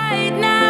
right now.